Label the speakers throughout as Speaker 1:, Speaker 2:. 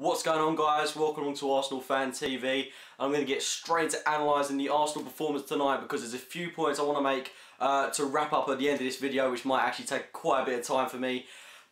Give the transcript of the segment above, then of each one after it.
Speaker 1: What's going on guys? Welcome on to Arsenal Fan TV. I'm going to get straight into analysing the Arsenal performance tonight because there's a few points I want to make uh, to wrap up at the end of this video which might actually take quite a bit of time for me.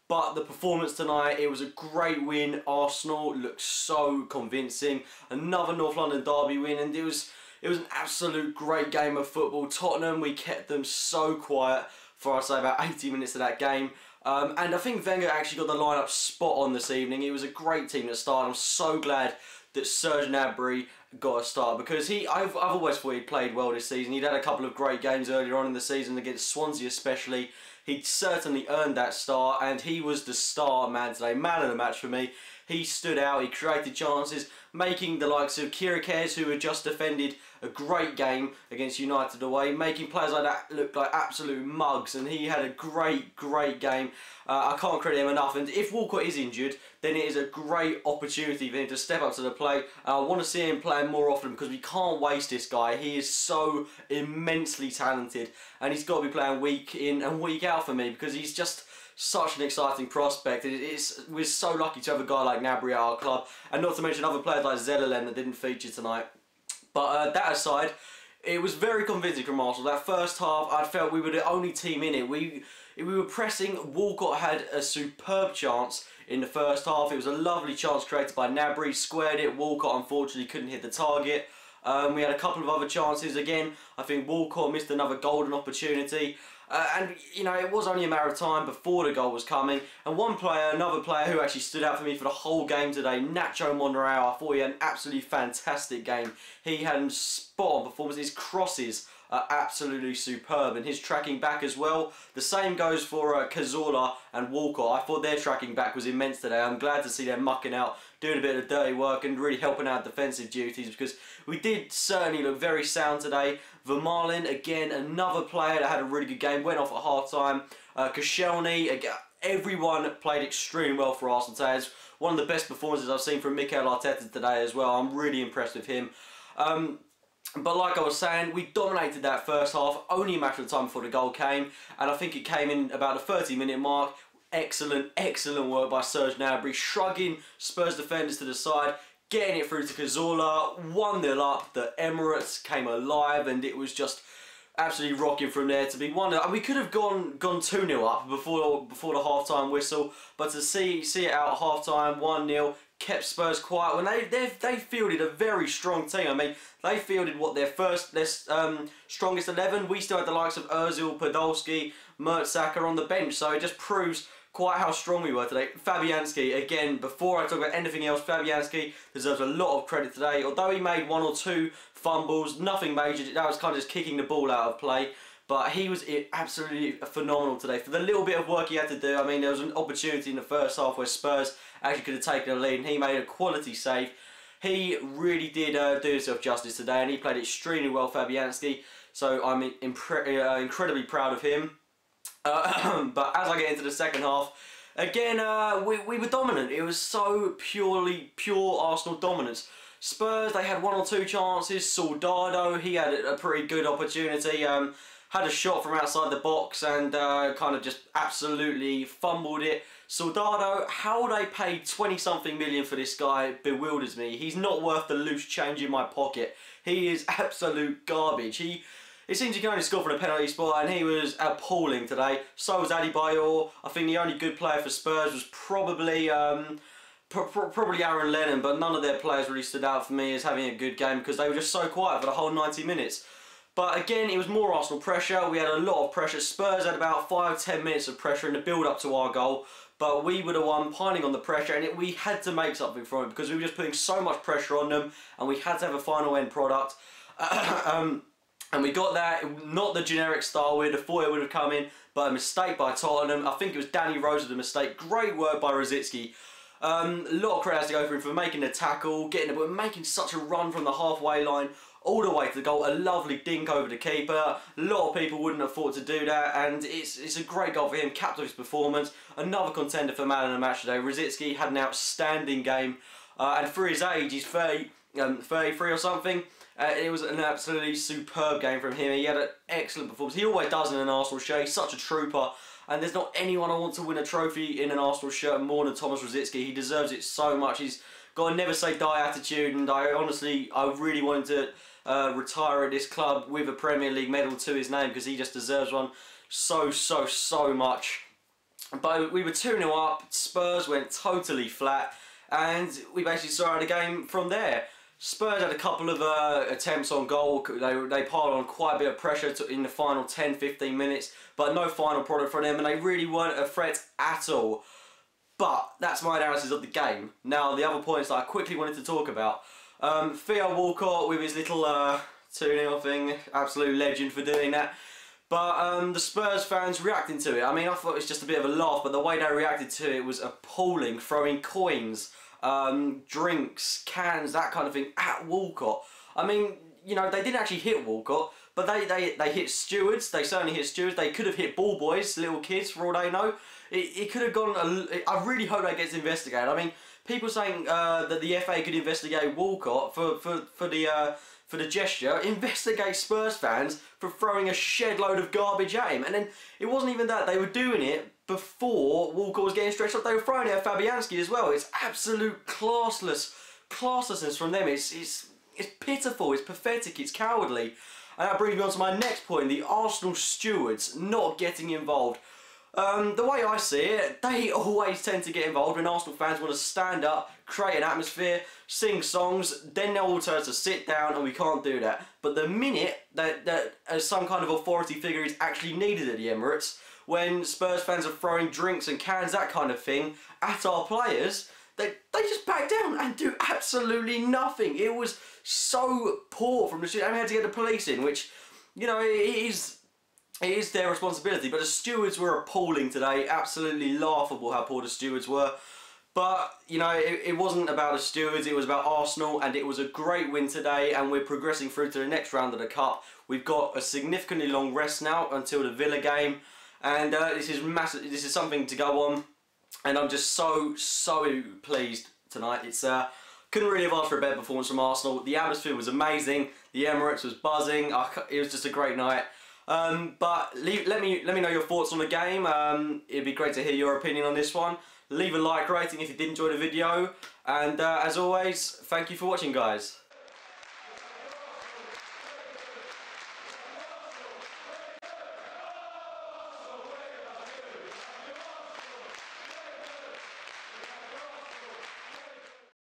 Speaker 1: But the performance tonight, it was a great win. Arsenal looked so convincing. Another North London derby win and it was it was an absolute great game of football. Tottenham, we kept them so quiet for I'd say about 80 minutes of that game. Um, and I think Wenger actually got the lineup spot on this evening. It was a great team to start. I'm so glad that Serge Gnabry got a start because he I've, I've always thought he played well this season. He'd had a couple of great games earlier on in the season against Swansea especially. He'd certainly earned that start and he was the star man today. Man of the match for me. He stood out, he created chances, making the likes of Chiriches, who had just defended a great game against United away, making players like that look like absolute mugs, and he had a great, great game. Uh, I can't credit him enough, and if Walcott is injured, then it is a great opportunity for him to step up to the plate. Uh, I want to see him playing more often because we can't waste this guy. He is so immensely talented, and he's got to be playing week in and week out for me because he's just such an exciting prospect. It is, we're so lucky to have a guy like Gnabry at our club, and not to mention other players like Zelalem that didn't feature tonight. But uh, that aside, it was very convincing from Arsenal. That first half, I felt we were the only team in it. We we were pressing. Walcott had a superb chance in the first half. It was a lovely chance created by Gnabry, squared it. Walcott unfortunately couldn't hit the target. Um, we had a couple of other chances. Again, I think Walcott missed another golden opportunity. Uh, and, you know, it was only a matter of time before the goal was coming. And one player, another player who actually stood out for me for the whole game today, Nacho Monreal, I thought he had an absolutely fantastic game. He had spot on performance. His crosses are absolutely superb and his tracking back as well. The same goes for uh, and Walcott. I thought their tracking back was immense today. I'm glad to see them mucking out, doing a bit of dirty work and really helping out defensive duties because we did certainly look very sound today. Vermaelen, again, another player that had a really good game, went off at half time. Uh, Koscielny, again, everyone played extremely well for Arsenal today. It's one of the best performances I've seen from Mikel Arteta today as well. I'm really impressed with him. Um, but like I was saying, we dominated that first half, only a matter of time before the goal came, and I think it came in about the 30 minute mark. Excellent, excellent work by Serge Gnabry, shrugging Spurs defenders to the side, getting it through to Cazorla, 1-0 up, the Emirates came alive, and it was just absolutely rocking from there to be 1-0. And we could have gone gone two 0 up before before the half time whistle, but to see see it out at half time, one 0 kept Spurs quiet when they they they fielded a very strong team. I mean, they fielded what their first their um, strongest eleven. We still had the likes of Özil, Podolski, Mertesacker on the bench, so it just proves quite how strong we were today. Fabianski, again, before I talk about anything else, Fabianski deserves a lot of credit today. Although he made one or two fumbles, nothing major, that was kind of just kicking the ball out of play. But he was absolutely phenomenal today. For the little bit of work he had to do, I mean, there was an opportunity in the first half where Spurs actually could have taken a lead, and he made a quality save. He really did uh, do himself justice today, and he played extremely well, Fabianski. So I'm uh, incredibly proud of him. Uh, but as I get into the second half, again, uh, we, we were dominant. It was so purely, pure Arsenal dominance. Spurs, they had one or two chances. Soldado, he had a pretty good opportunity. Um, had a shot from outside the box and uh, kind of just absolutely fumbled it. Soldado, how they paid 20 something million for this guy bewilders me. He's not worth the loose change in my pocket. He is absolute garbage. He it seems he can only score from a penalty spot and he was appalling today. So was Adebayor. I think the only good player for Spurs was probably um, probably Aaron Lennon, but none of their players really stood out for me as having a good game because they were just so quiet for the whole 90 minutes. But again, it was more Arsenal pressure. We had a lot of pressure. Spurs had about 5-10 minutes of pressure in the build-up to our goal. But we were the one piling on the pressure and it, we had to make something from it because we were just putting so much pressure on them and we had to have a final end product. um, and we got that, not the generic style where the foil would have come in, but a mistake by Tottenham. I think it was Danny Rose with the mistake. Great work by Rosicky. Um, a lot of credit has to go for him for making the tackle, getting the, making such a run from the halfway line all the way to the goal. A lovely dink over the keeper. A lot of people wouldn't have thought to do that, and it's it's a great goal for him. Capped his performance. Another contender for man of the match today. Rosicky had an outstanding game, uh, and for his age, he's 30, um, 33 or something. Uh, it was an absolutely superb game from him. He had an excellent performance. He always does in an Arsenal show. He's such a trooper. and there's not anyone I want to win a trophy in an Arsenal shirt more than Thomas Rosicky. He deserves it so much. He's got a never say die attitude, and I honestly, I really wanted to uh, retire at this club with a Premier League medal to his name because he just deserves one so, so, so much. But we were 2 0 up, Spurs went totally flat, and we basically started the game from there. Spurs had a couple of uh, attempts on goal. They, they piled on quite a bit of pressure to, in the final 10-15 minutes, but no final product from them, and they really weren't a threat at all. But that's my analysis of the game. Now, the other points that I quickly wanted to talk about. Um, Theo Walcott with his little 2-0 uh, thing, absolute legend for doing that. But um, the Spurs fans reacting to it, I mean, I thought it was just a bit of a laugh, but the way they reacted to it was appalling, throwing coins, um, drinks, cans, that kind of thing at Walcott. I mean, you know, they didn't actually hit Walcott, but they, they, they hit stewards, they certainly hit stewards, they could have hit ball boys, little kids, for all they know. It, it could have gone, a, I really hope that gets investigated. I mean, people saying uh, that the FA could investigate Walcott for, for, for the... Uh, for the gesture, investigate Spurs fans for throwing a shed load of garbage at him. And then it wasn't even that, they were doing it before Walcott was getting stretched up. They were throwing it at Fabianski as well. It's absolute classless, classlessness from them. It's, it's, it's pitiful, it's pathetic, it's cowardly. And that brings me on to my next point, the Arsenal stewards not getting involved. Um, the way I see it, they always tend to get involved when Arsenal fans want to stand up, create an atmosphere, sing songs, then they'll all turn to sit down and we can't do that. But the minute that, that as some kind of authority figure is actually needed at the Emirates, when Spurs fans are throwing drinks and cans, that kind of thing, at our players, they, they just back down and do absolutely nothing. It was so poor from the street. I had to get the police in, which, you know, it is it is their responsibility, but the stewards were appalling today. Absolutely laughable how poor the stewards were. But, you know, it, it, wasn't about the stewards, it was about Arsenal, and it was a great win today, and we're progressing through to the next round of the Cup. We've got a significantly long rest now until the Villa game, and uh, this is massive. This is something to go on, and I'm just so, so pleased tonight. It's uh, couldn't really have asked for a better performance from Arsenal. The atmosphere was amazing, the Emirates was buzzing, it was just a great night. Um, but leave, let me let me know your thoughts on the game. Um, it'd be great to hear your opinion on this one. Leave a like rating if you did enjoy the video. And uh, as always, thank you for watching, guys.